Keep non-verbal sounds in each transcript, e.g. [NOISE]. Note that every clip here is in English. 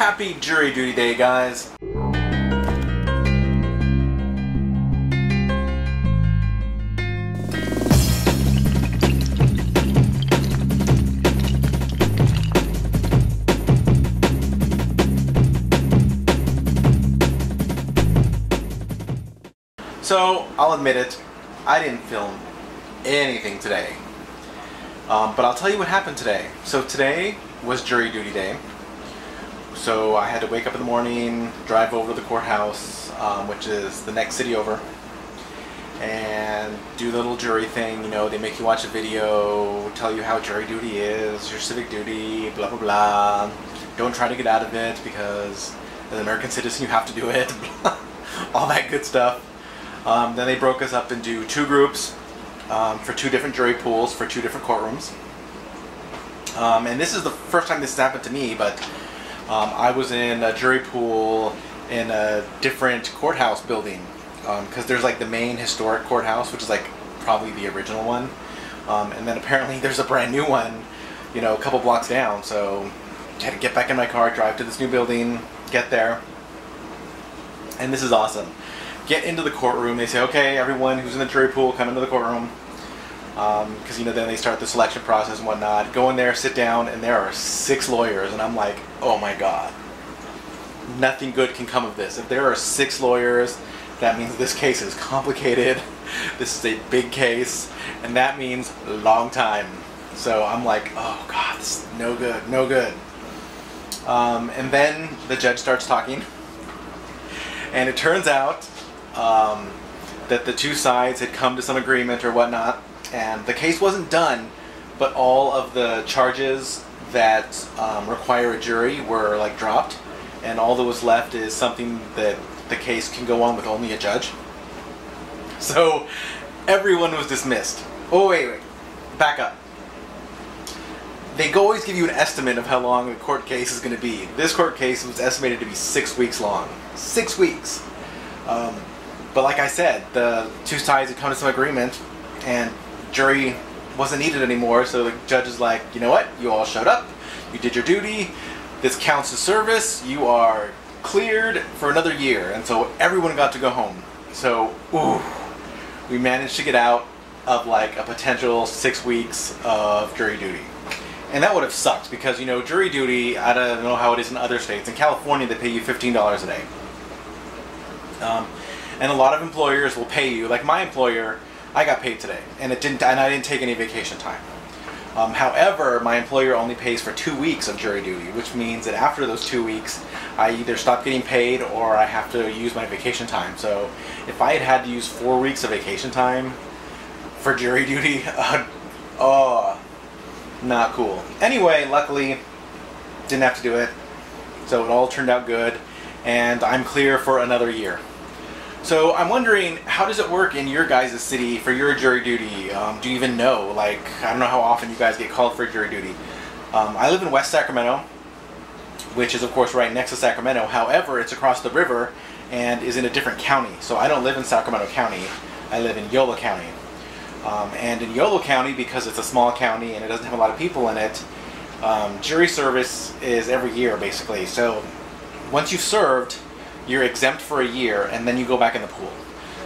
Happy jury duty day, guys. So, I'll admit it, I didn't film anything today. Um, but I'll tell you what happened today. So today was jury duty day. So I had to wake up in the morning, drive over to the courthouse, um, which is the next city over, and do the little jury thing. You know, they make you watch a video, tell you how jury duty is, your civic duty, blah blah blah. Don't try to get out of it because as an American citizen you have to do it. [LAUGHS] All that good stuff. Um, then they broke us up into two groups um, for two different jury pools for two different courtrooms. Um, and this is the first time this happened to me, but um, I was in a jury pool in a different courthouse building because um, there's like the main historic courthouse, which is like probably the original one, um, and then apparently [LAUGHS] there's a brand new one, you know, a couple blocks down. So I had to get back in my car, drive to this new building, get there, and this is awesome get into the courtroom. They say, okay, everyone who's in the jury pool, come into the courtroom. Because, um, you know, then they start the selection process and whatnot. Go in there, sit down, and there are six lawyers. And I'm like, oh my God. Nothing good can come of this. If there are six lawyers, that means this case is complicated. [LAUGHS] This is a big case. And that means long time. So I'm like, oh God, this is no good, no good. Um, and then the judge starts talking. And it turns out um, that the two sides had come to some agreement or whatnot, and the case wasn't done, but all of the charges that um, require a jury were like dropped, and all that was left is something that the case can go on with only a judge. So everyone was dismissed. Oh wait, wait, back up. They always give you an estimate of how long a court case is going to be. This court case was estimated to be six weeks long. Six weeks. Um, but like I said, the two sides had come to some agreement, and jury wasn't needed anymore. So the judge is like, you know what? You all showed up. You did your duty. This counts as service. You are cleared for another year. And so everyone got to go home. So, ooh, we managed to get out of like a potential six weeks of jury duty. And that would have sucked because, you know, jury duty, I don't know how it is in other states. In California, they pay you $15 a day. Um, and a lot of employers will pay you. Like my employer, I got paid today, and it didn't, and I didn't take any vacation time. Um, however, my employer only pays for two weeks of jury duty, which means that after those two weeks, I either stop getting paid or I have to use my vacation time. So if I had had to use four weeks of vacation time for jury [LAUGHS] duty, uh, oh, not cool. Anyway, luckily, didn't have to do it. So it all turned out good, and I'm clear for another year. So I'm wondering, how does it work in your guys' city for your jury duty? Um, do you even know? Like, I don't know how often you guys get called for jury duty. Um, I live in West Sacramento, which is of course right next to Sacramento. However, it's across the river and is in a different county. So I don't live in Sacramento County. I live in Yolo County. Um, and in Yolo County, because it's a small county and it doesn't have a lot of people in it, um, jury service is every year basically. So once you've served, you're exempt for a year, and then you go back in the pool.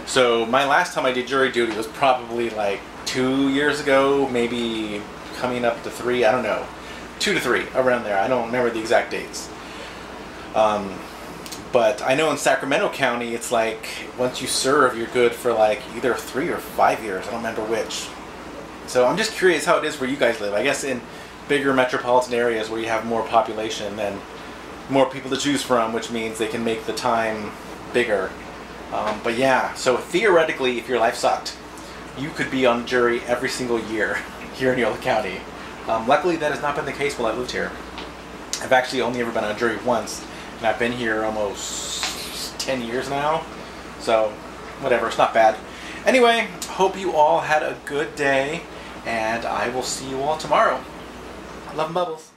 So my last time I did jury duty was probably like two years ago, maybe coming up to three, I don't know. Two to three, around there. I don't remember the exact dates. Um, but I know in Sacramento County, it's like once you serve, you're good for like either three or five years. I don't remember which. So I'm just curious how it is where you guys live. I guess in bigger metropolitan areas where you have more population, then more people to choose from, which means they can make the time bigger. Um, but yeah, so theoretically, if your life sucked, you could be on jury every single year [LAUGHS] here in Yolo County. Um, luckily, that has not been the case while I lived here. I've actually only ever been on jury once, and I've been here almost 10 years now. So, whatever, it's not bad. Anyway, hope you all had a good day, and I will see you all tomorrow. Love and bubbles.